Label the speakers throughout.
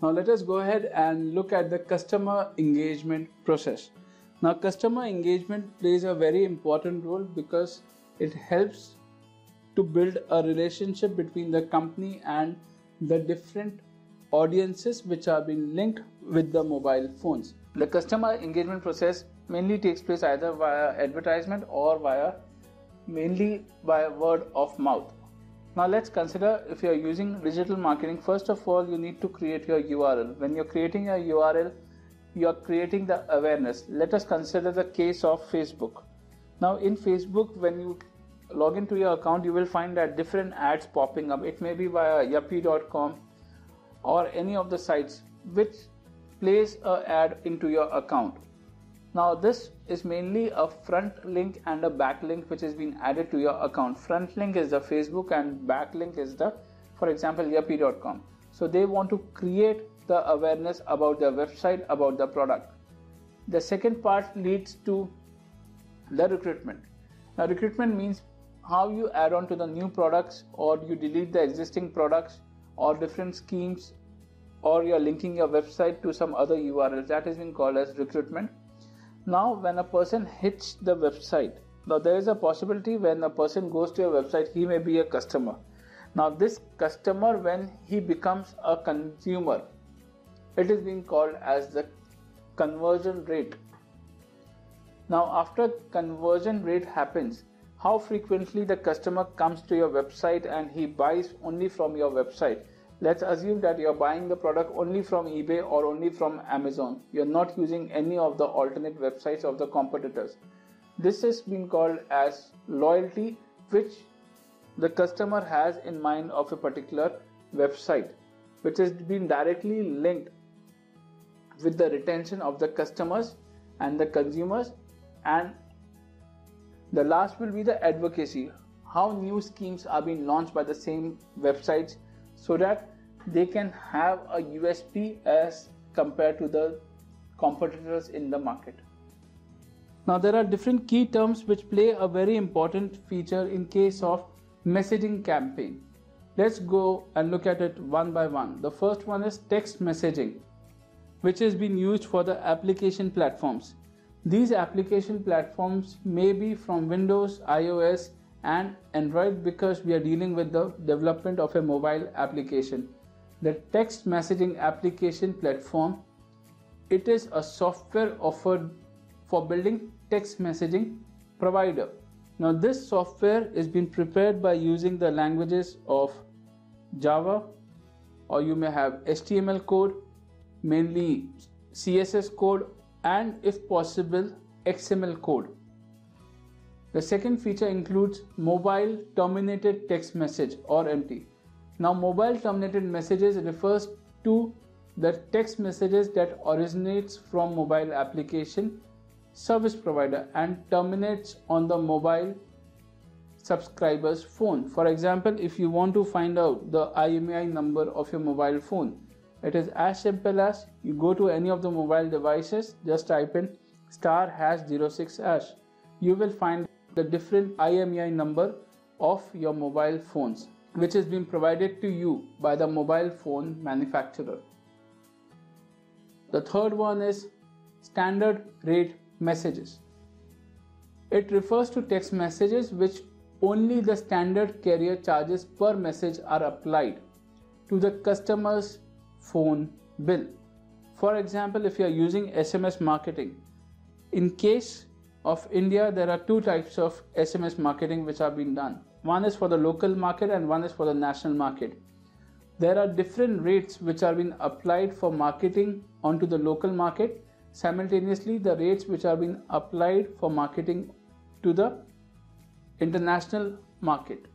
Speaker 1: Now let us go ahead and look at the customer engagement process. Now customer engagement plays a very important role because it helps to build a relationship between the company and the different audiences which are being linked with the mobile phones. The customer engagement process mainly takes place either via advertisement or via mainly via word of mouth. Now let's consider if you are using digital marketing. First of all, you need to create your URL. When you're creating a URL, you are creating the awareness. Let us consider the case of Facebook. Now in Facebook, when you log into your account, you will find that different ads popping up. It may be via yuppie.com or any of the sites which place a ad into your account. Now this is mainly a front link and a back link which has been added to your account. Front link is the Facebook and back link is the for example yuppie.com. So they want to create the awareness about their website about the product. The second part leads to the recruitment. Now recruitment means how you add on to the new products or you delete the existing products or different schemes or you're linking your website to some other URLs that is being called as recruitment now, when a person hits the website, now there is a possibility when a person goes to a website, he may be a customer. Now, this customer, when he becomes a consumer, it is being called as the conversion rate. Now, after conversion rate happens, how frequently the customer comes to your website and he buys only from your website Let's assume that you're buying the product only from eBay or only from Amazon. You're not using any of the alternate websites of the competitors. This has been called as loyalty, which the customer has in mind of a particular website, which has been directly linked with the retention of the customers and the consumers. And the last will be the advocacy how new schemes are being launched by the same websites so that they can have a USP as compared to the competitors in the market. Now there are different key terms which play a very important feature in case of messaging campaign. Let's go and look at it one by one. The first one is text messaging which has been used for the application platforms. These application platforms may be from Windows, iOS, and Android because we are dealing with the development of a mobile application. The text messaging application platform it is a software offered for building text messaging provider. Now this software is being prepared by using the languages of Java or you may have HTML code, mainly CSS code and if possible XML code. The second feature includes mobile terminated text message or MT. Now mobile terminated messages refers to the text messages that originates from mobile application service provider and terminates on the mobile subscriber's phone. For example, if you want to find out the IMEI number of your mobile phone, it is as simple as you go to any of the mobile devices, just type in star hash 06 hash. You will find the different IMEI number of your mobile phones which has been provided to you by the mobile phone manufacturer. The third one is standard rate messages. It refers to text messages which only the standard carrier charges per message are applied to the customer's phone bill. For example, if you are using SMS marketing, in case of India, there are two types of SMS marketing which are being done. One is for the local market and one is for the national market. There are different rates which are being applied for marketing onto the local market. Simultaneously, the rates which are being applied for marketing to the international market.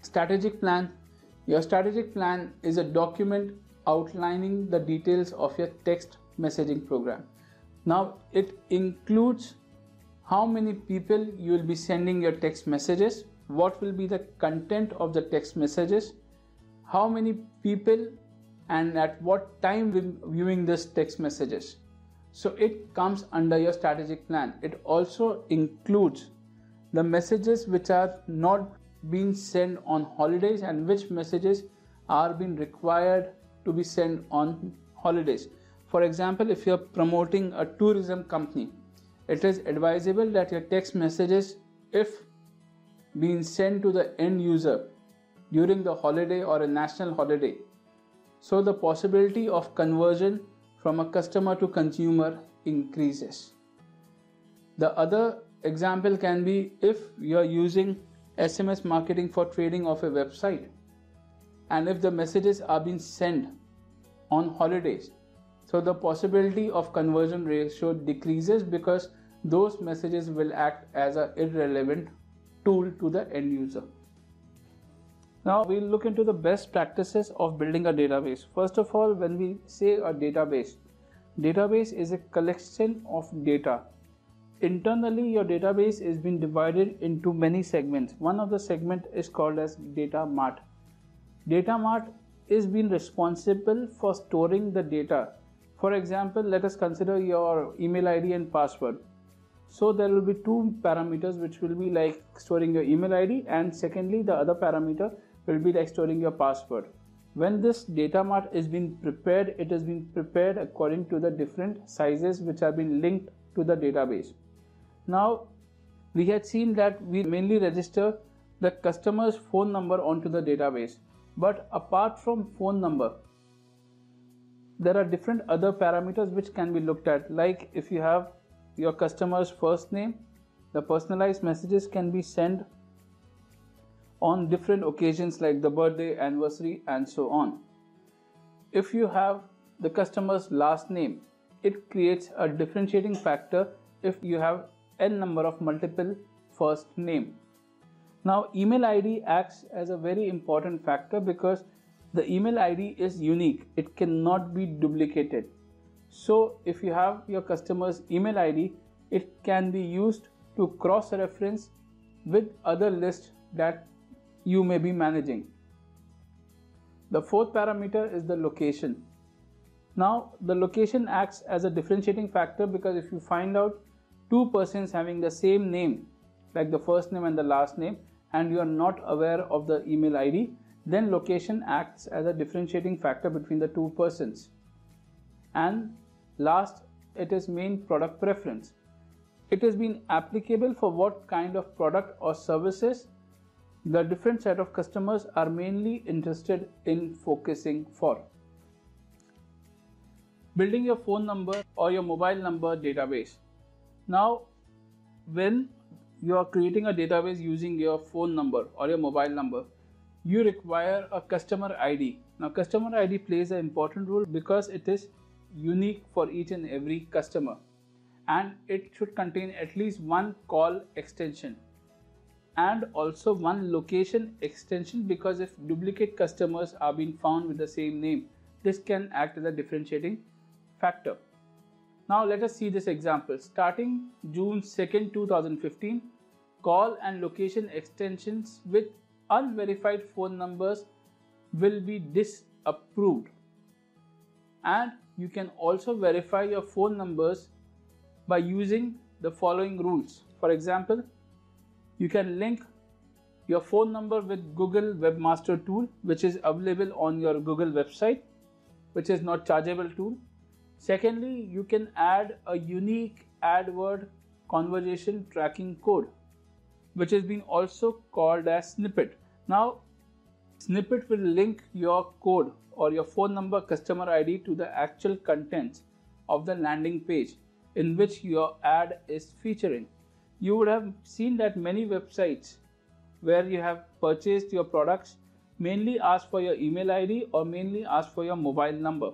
Speaker 1: Strategic plan. Your strategic plan is a document outlining the details of your text messaging program. Now, it includes how many people you will be sending your text messages, what will be the content of the text messages, how many people and at what time viewing this text messages. So it comes under your strategic plan. It also includes the messages which are not being sent on holidays and which messages are being required to be sent on holidays. For example, if you're promoting a tourism company, it is advisable that your text messages, if being sent to the end user during the holiday or a national holiday, so the possibility of conversion from a customer to consumer increases. The other example can be if you are using SMS marketing for trading of a website and if the messages are being sent on holidays so the possibility of conversion ratio decreases because those messages will act as an irrelevant tool to the end user. Now we'll look into the best practices of building a database. First of all, when we say a database, database is a collection of data. Internally, your database is being divided into many segments. One of the segment is called as data mart. Data mart is being responsible for storing the data. For example, let us consider your email ID and password so there will be two parameters which will be like storing your email id and secondly the other parameter will be like storing your password. When this data mart is being prepared it has been prepared according to the different sizes which have been linked to the database. Now we had seen that we mainly register the customer's phone number onto the database. But apart from phone number there are different other parameters which can be looked at. Like if you have your customer's first name. The personalized messages can be sent on different occasions like the birthday, anniversary, and so on. If you have the customer's last name, it creates a differentiating factor if you have n number of multiple first name. Now, email ID acts as a very important factor because the email ID is unique, it cannot be duplicated. So if you have your customer's email ID, it can be used to cross reference with other lists that you may be managing. The fourth parameter is the location. Now, the location acts as a differentiating factor because if you find out two persons having the same name, like the first name and the last name, and you are not aware of the email ID, then location acts as a differentiating factor between the two persons. And Last, it is main product preference. It has been applicable for what kind of product or services the different set of customers are mainly interested in focusing for. Building your phone number or your mobile number database. Now, when you are creating a database using your phone number or your mobile number, you require a customer ID. Now, customer ID plays an important role because it is unique for each and every customer. And it should contain at least one call extension and also one location extension because if duplicate customers are being found with the same name this can act as a differentiating factor. Now let us see this example. Starting june 2nd 2015 call and location extensions with unverified phone numbers will be disapproved. And you can also verify your phone numbers by using the following rules. For example, you can link your phone number with Google Webmaster Tool, which is available on your Google website, which is not chargeable tool. Secondly, you can add a unique AdWord conversation tracking code, which is being also called as snippet. Now, snippet will link your code or your phone number customer ID to the actual contents of the landing page in which your ad is featuring. You would have seen that many websites where you have purchased your products mainly ask for your email ID or mainly ask for your mobile number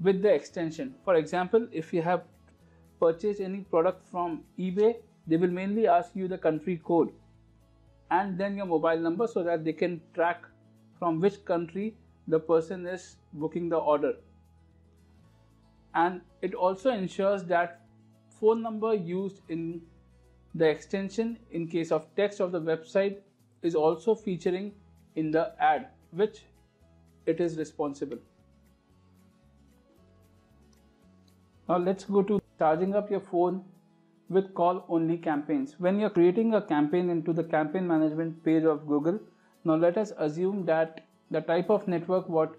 Speaker 1: with the extension. For example, if you have purchased any product from eBay, they will mainly ask you the country code and then your mobile number so that they can track from which country the person is booking the order. And it also ensures that phone number used in the extension in case of text of the website is also featuring in the ad which it is responsible. Now let's go to charging up your phone with call only campaigns. When you're creating a campaign into the campaign management page of google now let us assume that the type of network what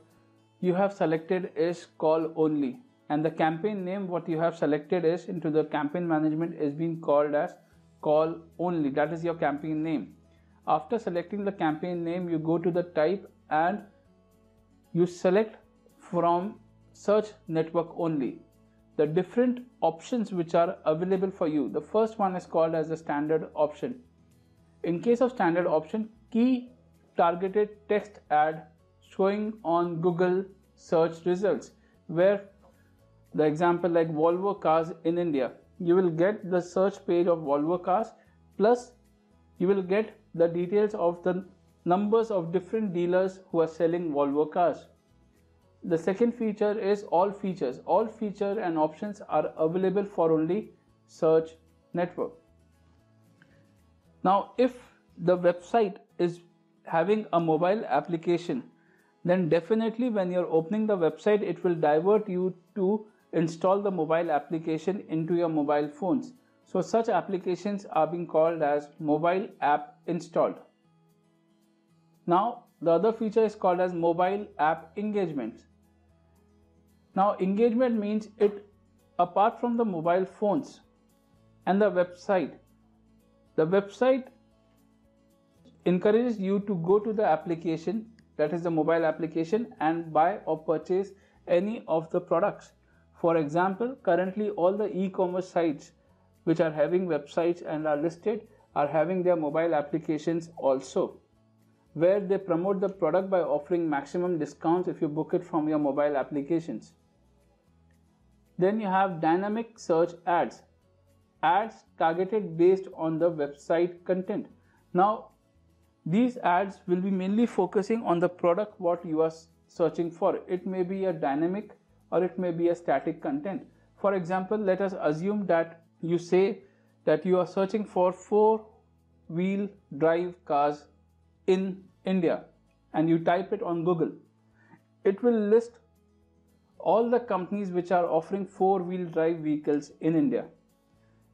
Speaker 1: you have selected is call only. And the campaign name what you have selected is into the campaign management is being called as call only. That is your campaign name. After selecting the campaign name you go to the type and you select from search network only. The different options which are available for you. The first one is called as the standard option. In case of standard option key targeted text ad showing on google search results where the example like volvo cars in india you will get the search page of volvo cars plus you will get the details of the numbers of different dealers who are selling volvo cars the second feature is all features. All feature and options are available for only search network. Now, if the website is having a mobile application, then definitely when you're opening the website, it will divert you to install the mobile application into your mobile phones. So such applications are being called as mobile app installed. Now the other feature is called as mobile app engagement. Now engagement means it apart from the mobile phones and the website, the website encourages you to go to the application that is the mobile application and buy or purchase any of the products. For example, currently all the e-commerce sites which are having websites and are listed are having their mobile applications also where they promote the product by offering maximum discounts if you book it from your mobile applications. Then you have dynamic search ads. Ads targeted based on the website content. Now, these ads will be mainly focusing on the product what you are searching for. It may be a dynamic or it may be a static content. For example, let us assume that you say that you are searching for four wheel drive cars in India and you type it on Google, it will list all the companies which are offering four wheel drive vehicles in India.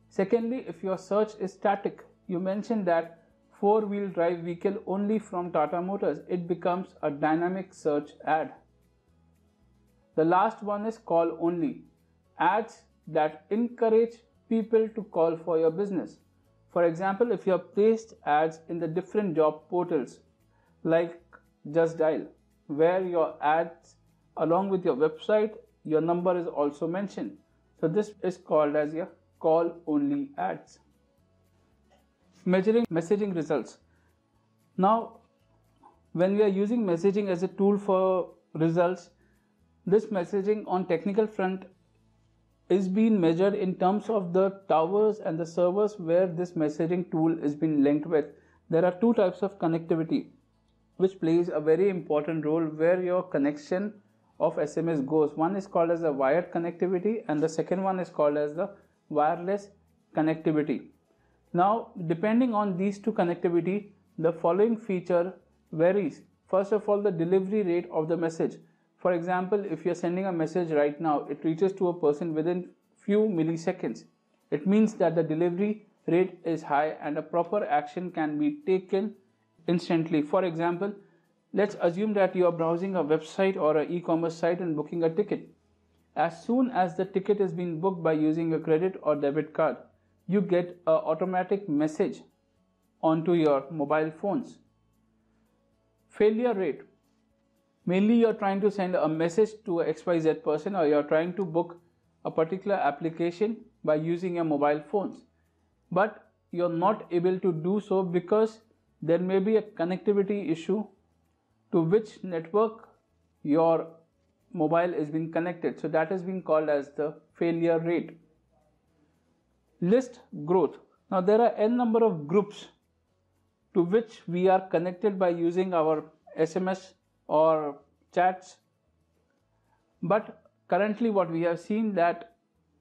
Speaker 1: Secondly, if your search is static, you mention that four wheel drive vehicle only from Tata Motors, it becomes a dynamic search ad. The last one is call only ads that encourage people to call for your business. For example, if you have placed ads in the different job portals like Just Dial, where your ads along with your website, your number is also mentioned. So this is called as your call only ads. Measuring messaging results. Now, when we are using messaging as a tool for results, this messaging on technical front is being measured in terms of the towers and the servers where this messaging tool is being linked with. There are two types of connectivity which plays a very important role where your connection of SMS goes. One is called as the wired connectivity and the second one is called as the wireless connectivity. Now depending on these two connectivity the following feature varies. First of all the delivery rate of the message for example, if you're sending a message right now, it reaches to a person within few milliseconds. It means that the delivery rate is high and a proper action can be taken instantly. For example, let's assume that you are browsing a website or an e-commerce site and booking a ticket. As soon as the ticket is being booked by using a credit or debit card, you get an automatic message onto your mobile phones. Failure rate. Mainly you're trying to send a message to xyz person or you're trying to book a particular application by using your mobile phones. But you're not able to do so because there may be a connectivity issue to which network your mobile is being connected. So that is being called as the failure rate list growth. Now there are n number of groups to which we are connected by using our sms or chats. But currently what we have seen that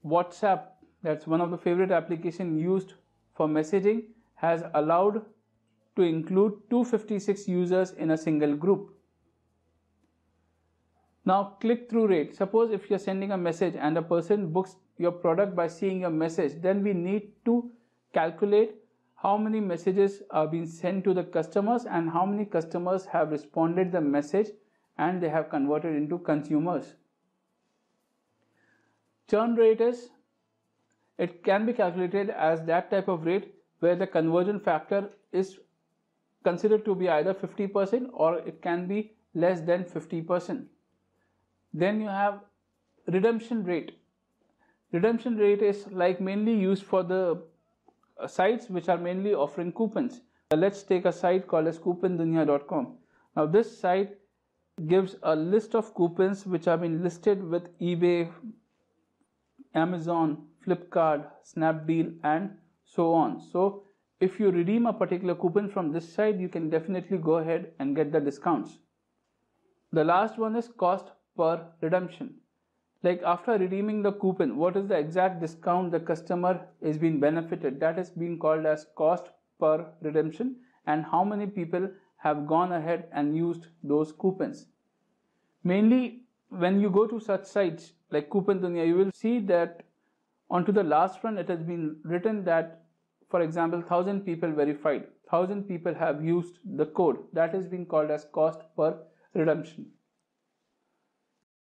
Speaker 1: whatsapp that's one of the favorite application used for messaging has allowed to include 256 users in a single group. Now click through rate. Suppose if you're sending a message and a person books your product by seeing your message then we need to calculate how many messages are being sent to the customers and how many customers have responded the message and they have converted into consumers. Churn rate is it can be calculated as that type of rate where the conversion factor is considered to be either 50% or it can be less than 50%. Then you have redemption rate. Redemption rate is like mainly used for the uh, sites which are mainly offering coupons. Uh, let's take a site called as coupondunia.com. Now this site gives a list of coupons which have been listed with eBay, Amazon, Flipkart, Snapdeal and so on. So if you redeem a particular coupon from this site, you can definitely go ahead and get the discounts. The last one is cost per redemption. Like after redeeming the coupon, what is the exact discount the customer is being benefited? That is being called as cost per redemption and how many people have gone ahead and used those coupons. Mainly when you go to such sites like Coupon Dunia, you will see that onto the last one it has been written that for example 1000 people verified 1000 people have used the code that is being called as cost per redemption